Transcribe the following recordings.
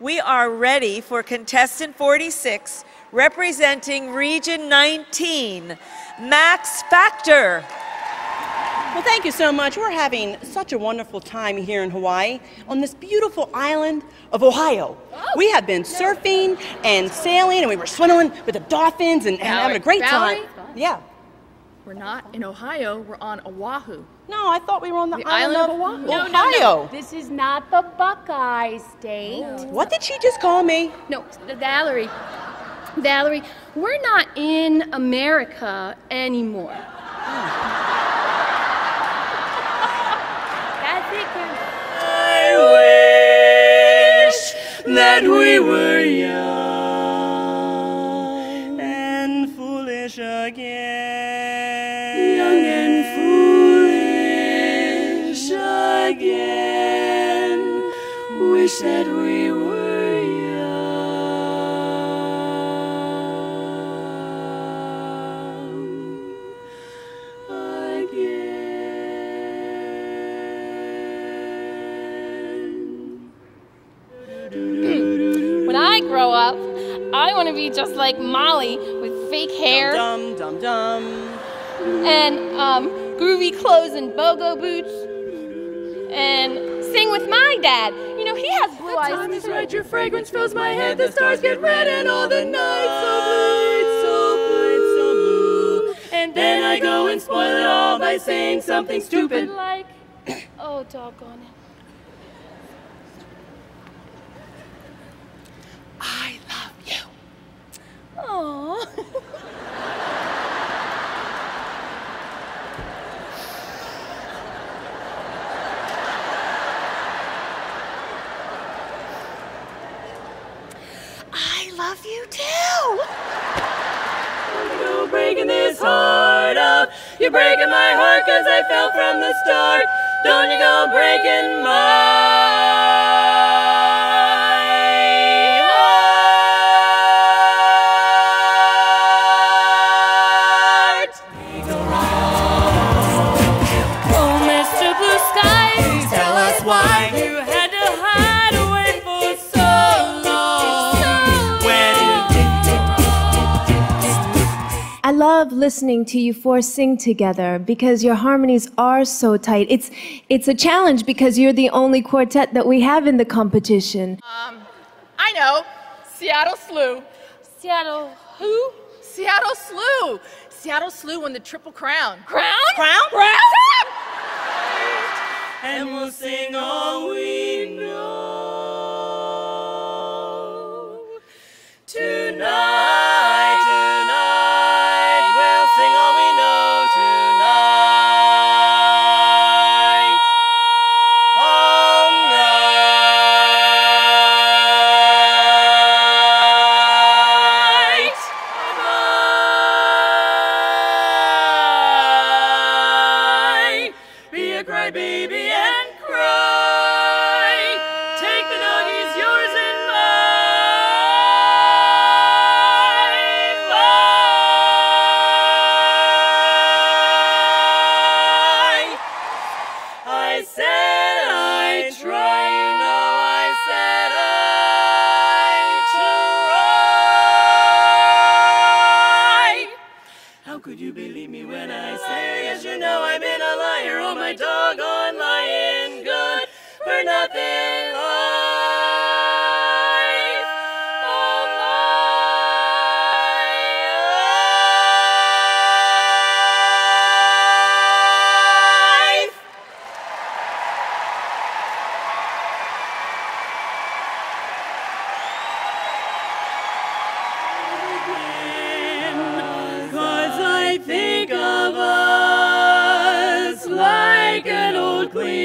we are ready for contestant 46, representing Region 19, MAXX Factor. Well, thank you so much. We're having such a wonderful time here in Hawaii on this beautiful island of Ohio. Oh. We have been surfing and sailing, and we were swimming with the dolphins and, and having a great Valerie? time. Yeah. We're not in Ohio, we're on Oahu. No, I thought we were on the, The island, island of of Oahu. Ohio. No, no, no. This is not the Buckeye State. What did she just call me? No, Valerie. Valerie, we're not in America anymore. That's it, Kim. I wish that we were young Wish that we were young again. When I grow up, I want to be just like Molly with fake hair Dum dum dum. and um, groovy clothes and BOGO boots and sing with my dad. You he has blue eyes. time is right, your fragrance fills my head. The stars get red and all the nights so blue, it's so blue, it's so blue. And then I go and spoil it all by saying something stupid. like, oh, doggone it. I love you. Aww. I love you too. You're breaking this heart up. You're breaking my heart cause I fell from the start. Don't you go breaking my love listening to you four sing together because your harmonies are so tight. It's it's a challenge because you're the only quartet that we have in the competition. Um, I know. Seattle Slew. Seattle. Who? Seattle Slew. Seattle Slew won the Triple Crown. Crown? Crown? Crown? and we'll sing all we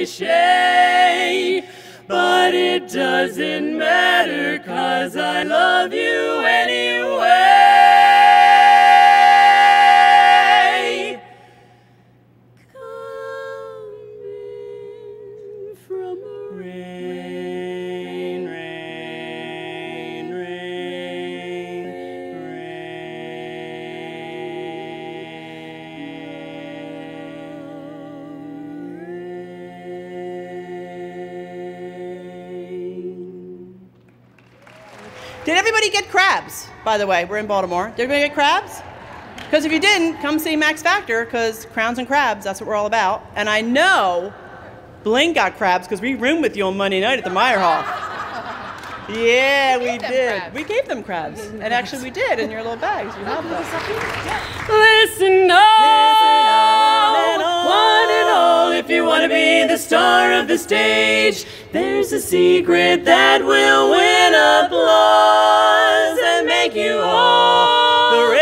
cliche. But it doesn't matter cause I love you anyway. Coming from rain, Did everybody get crabs? By the way, we're in Baltimore. Did everybody get crabs? Because if you didn't, come see MAXX Factor, because crowns and crabs, that's what we're all about. And I know Blaine got crabs because we roomed with you on Monday night at the Meyerhoff. Yeah, we did. We gave them crabs. And actually, we did in your little bags. You have them. Listen up, and all, if you want to be the star of the stage, there's a secret that will win applause and make you all the